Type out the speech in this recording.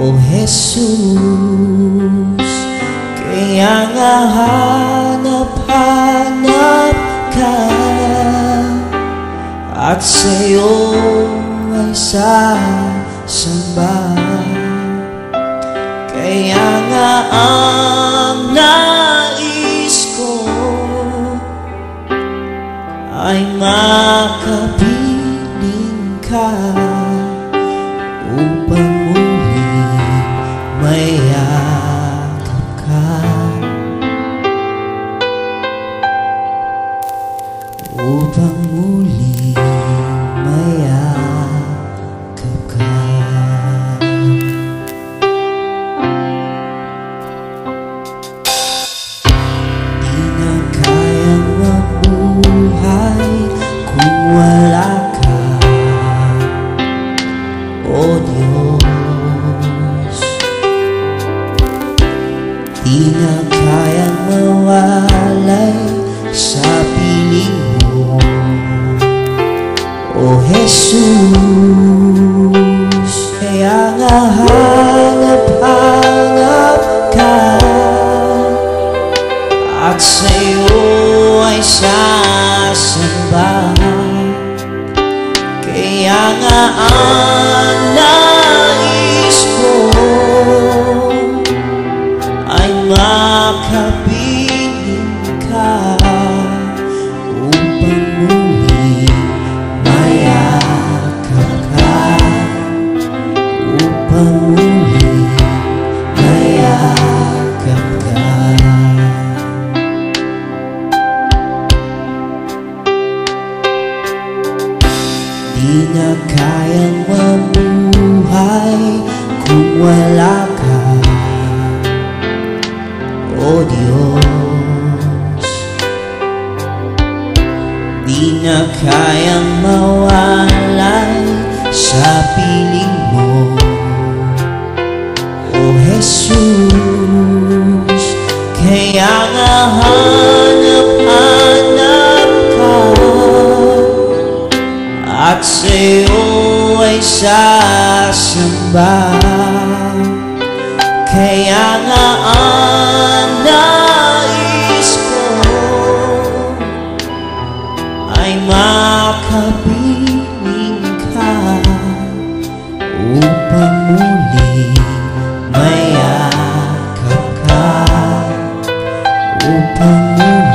Oh Jesus, kaya nga hanap-hanap ka. At sa'yo ay sasamba. Kaya nga ang 无旁无里 Jesus. Kaya nga hanap-hanap ka. At sa'yo ay sasamba Kaya nga ang Di na kayang mabuhay kung ka O Diyos Di na kayang mawalay sa piling Kaya nga hanap-hanap ka at sa'yo ay sasamba. Kaya nga ang nais ko Ay makapiling ka Upang You.